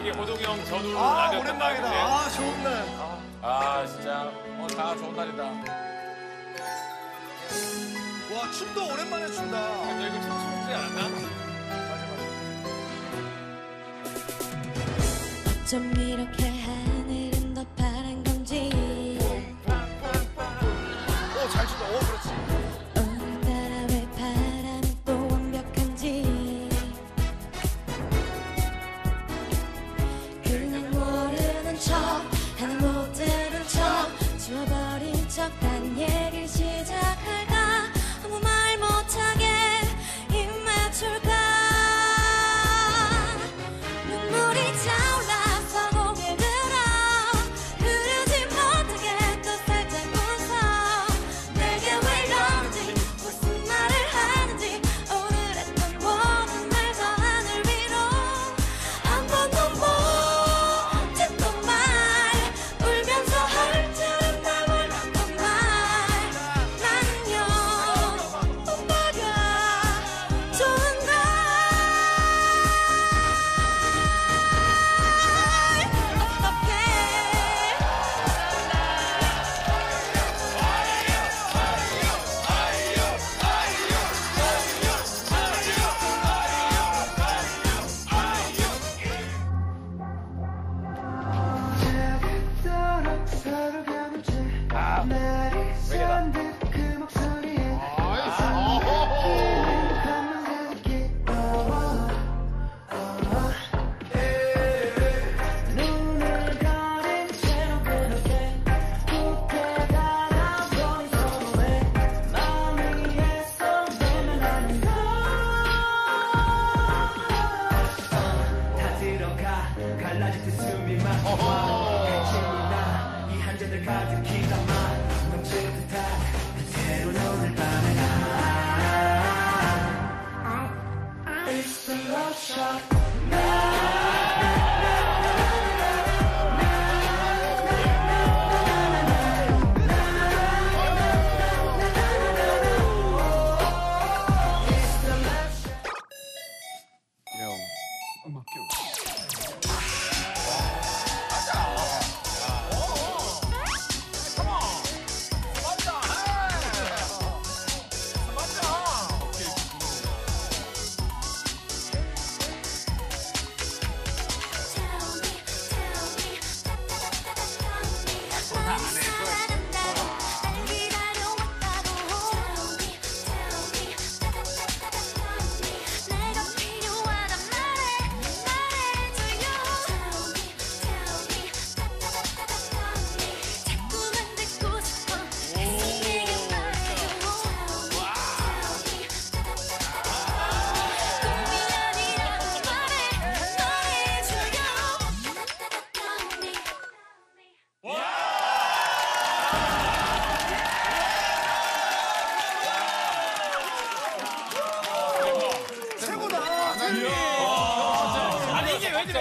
이게 호동이 형 전후 아 오랜만이다. 아 좋은 날. 아 진짜 오늘 다 좋은 날이다. 와 춤도 오랜만에 춘다. 근데 이거 좀 춥지 않았나? 어쩜 이렇게 하늘은 더 파란 건지 오 잘 춘다. 오 그렇지. 갈라질 때 숨이 막와 해치나 이 한 잔을 가득히 담아 shot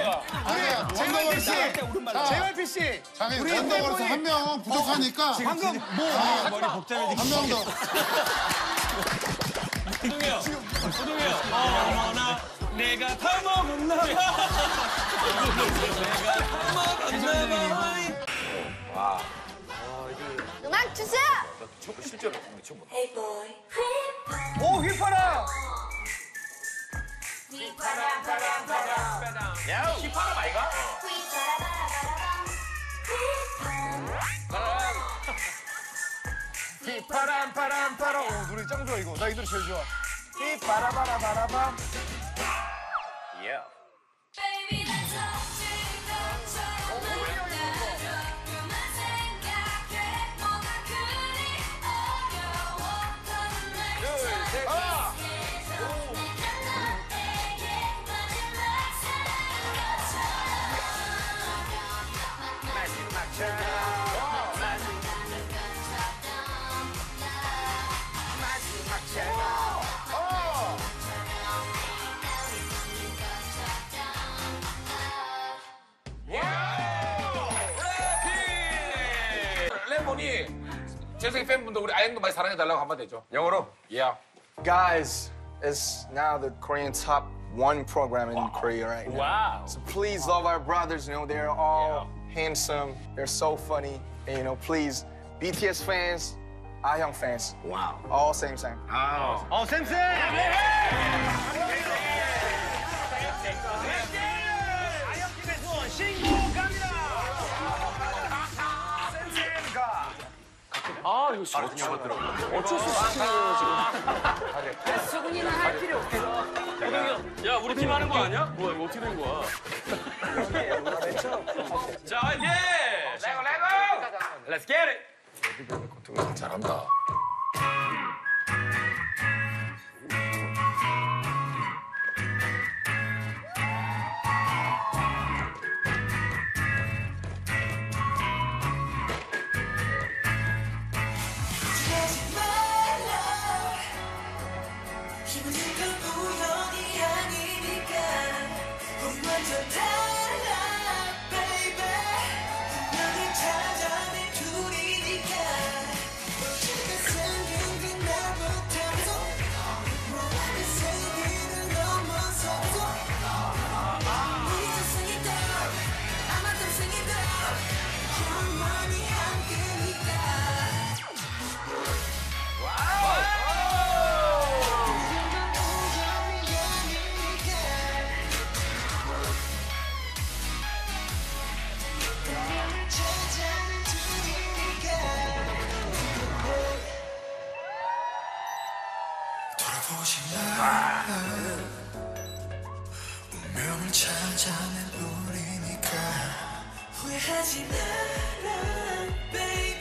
아니? 아니야, JYP 씨. 자, JYP 씨. 장애 우리 전덕으로서 멤버이- 한 명은 부족하니까 방금 뭐한명 더. 호동이 형. 호동이 형. 어머나 내가 다 먹었나 봐. 내가 다 먹었나 봐. 음악 주세요. 실제로 처음 봐. Hey boy 오 휘파람. 야, 힙합 아이가? 휘파람 파람 파람. 오 노래 짱 좋아 이거. 나 이 노래 제일 좋아. 휘파라바라바라밤. 예. 레몬이 재석이 팬분들 우리 아이엠도 많이 사랑해달라고 한마디 해줘. 영어로. 예. Guys, it's now the Korean top one program in Korea right now. Wow. So please love our brothers. You know they're all handsome. They're so funny. And you know please BTS fans, 아형 fans. Wow. All same same. 어, 쌤쌤! 아 이거 진짜 어쩔 수 없더라고. 어쩔 수 없이 수근이는 할 필요 없어. 야 우리 팀 하는 거 아니야? 뭐야 이거 어떻게 된 거야? 기분 운명을 찾아낸 우리니까 후회하지 마라, baby.